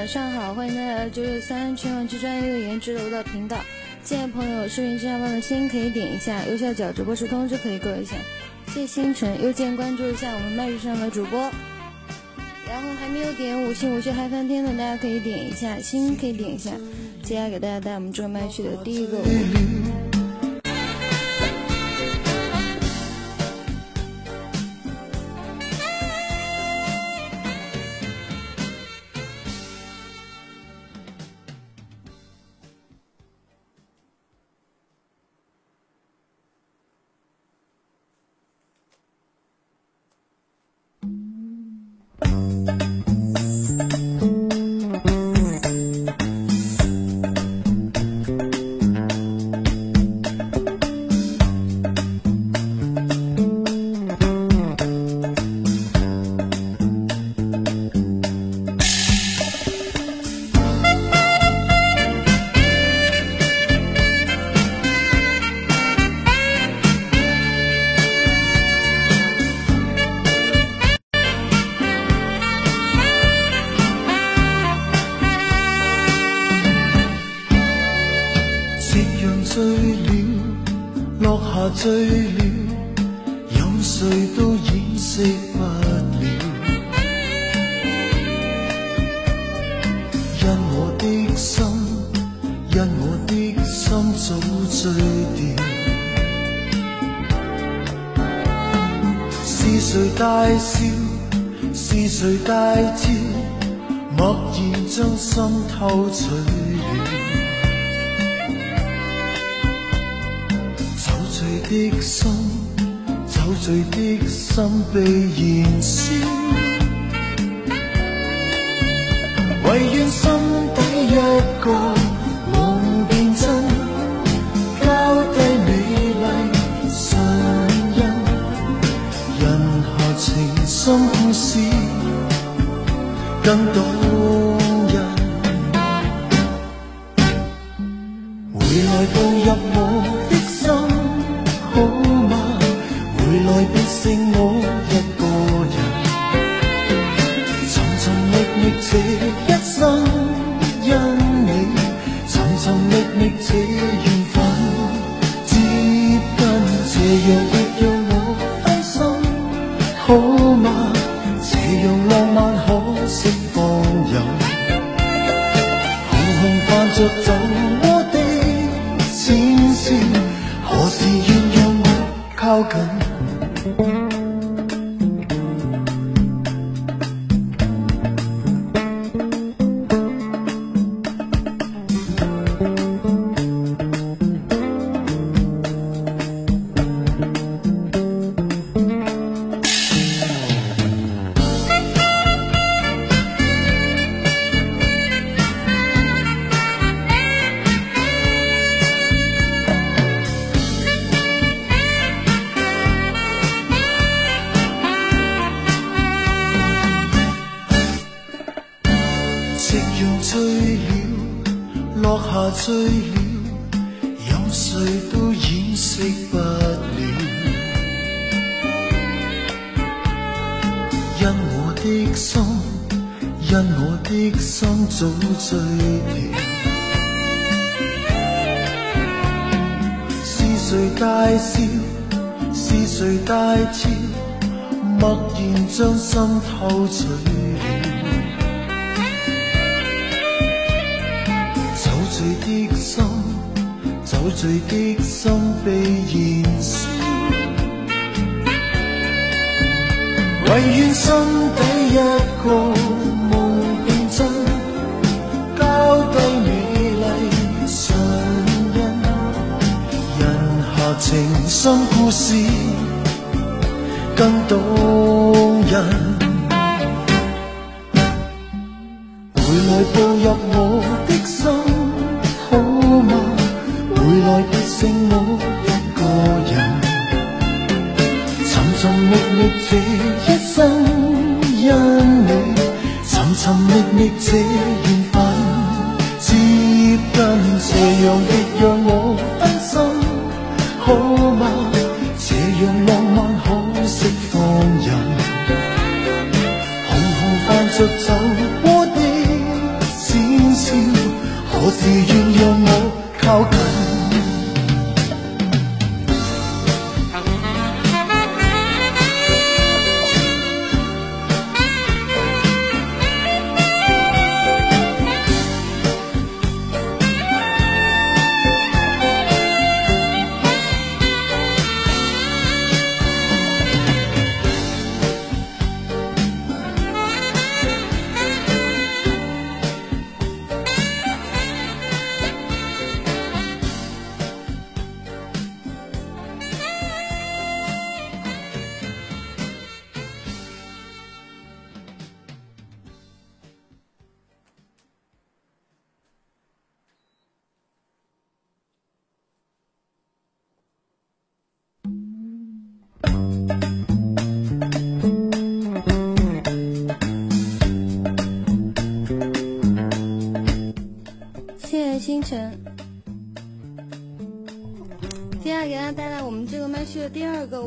晚上好，欢迎大家来到九九三全网最专业的颜值舞蹈频道。进来朋友，视频下方的心可以点一下，右下角直播时通知可以勾一下。谢谢星辰，右键关注一下我们麦序上的主播。然后还没有点五星五星嗨翻天的，大家可以点一下心，可以点一下。接下来给大家带我们这个麦序的第一个舞。醉了，落下醉了有谁都掩饰不了。因我的心，因我的心早醉掉。是谁大笑？是谁大叫？默然将心偷取了。的心，酒醉的心被燃烧，唯愿心底一个梦变真，交低美丽唇印，印下情深故事更动人，回来步入我。剩我一个人，寻寻觅觅这一生，因你寻寻觅觅这缘分，接近这样谁都掩饰不了。因我的心，因我的心早醉了。是谁大笑？是谁大叫？默然将心偷取了。酒醉的心，酒醉的心被燃烧，唯愿心底一个梦变真，交低美丽唇印，人下情深故事更动人，回来步入我的心。这一生因你寻寻觅觅这缘份接近斜阳别让我分心好吗斜阳浪漫可惜放任红红泛着酒窝的浅笑何时愿让我靠近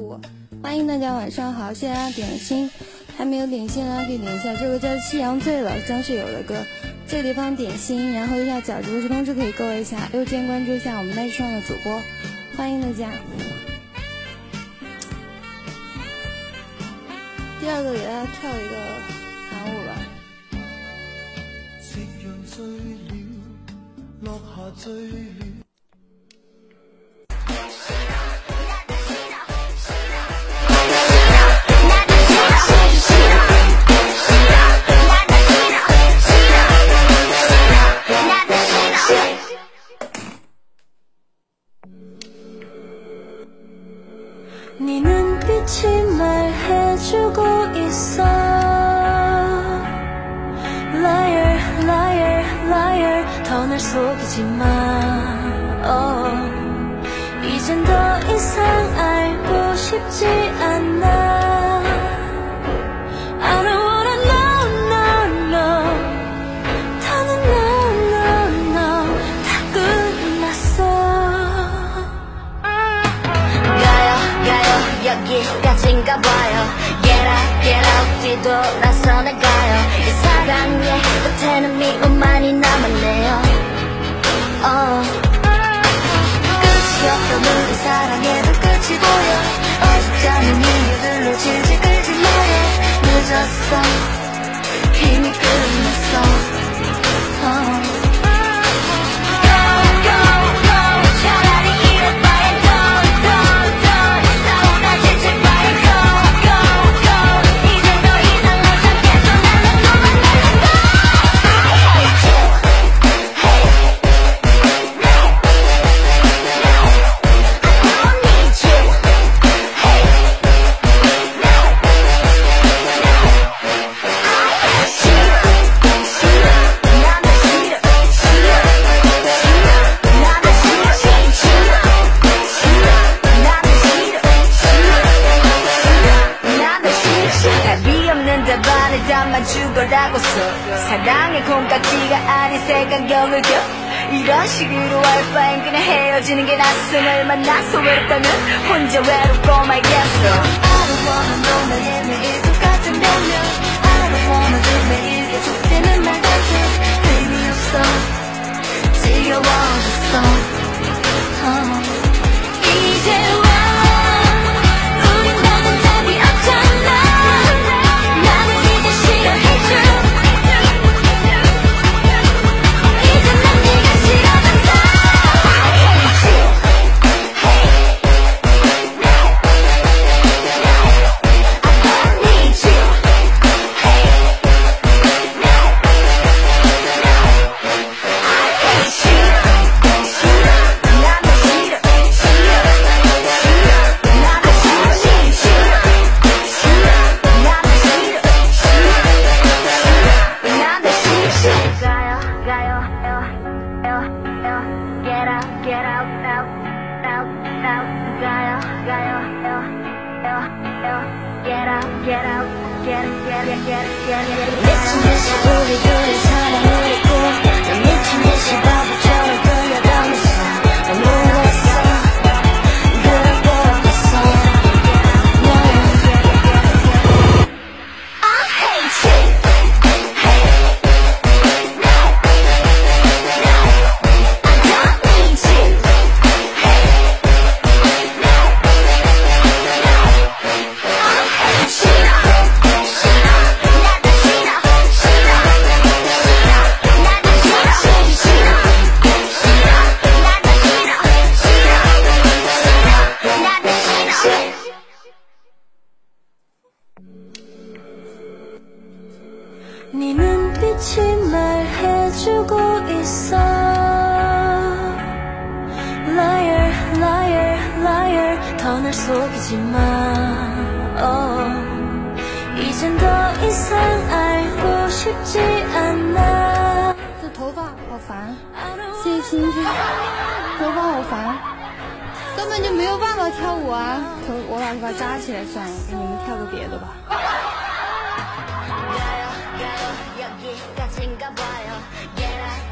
的，欢迎大家晚上好，谢谢大家点心，还没有点心的可以点一下，这个叫《夕阳醉了》，张学友的歌，这个地方点心，然后一下角直播通知可以勾一下，右键关注一下我们麦上的主播，欢迎大家。第二个给大家跳一个韩舞吧。夕阳醉了，落下醉了。 네 눈빛이 말해주고 있어. Liar, liar, liar. 더 날 속이지 마. Oh. 이젠 더 이상 알고 싶지 않아 미친 듯이 우리 둘이 사랑 우리 꿈난 미친 듯이 바보처럼 주고 있어 Liar, liar, liar 더 날 속이지 마 oh. 이젠 더 이상 알고 싶지 않아 这头发好烦，谢谢星星，头发好烦，根本就没有办法跳舞啊！头我把头发扎起来算了，给你们跳个别的吧。 여기까지인가 봐요. Get up